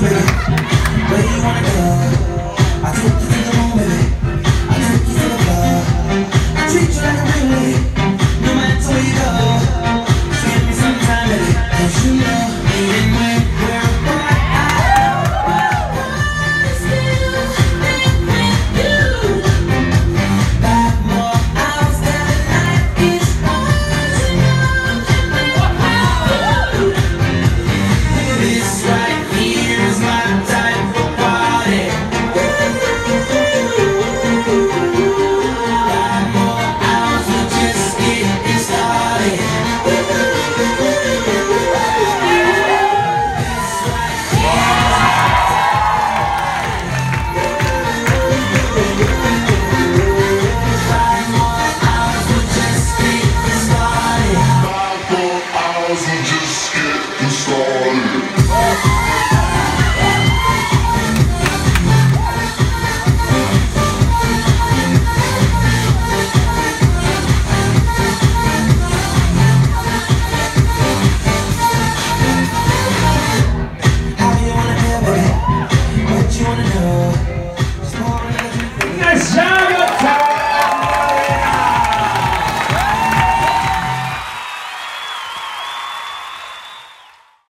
Mira. Oh,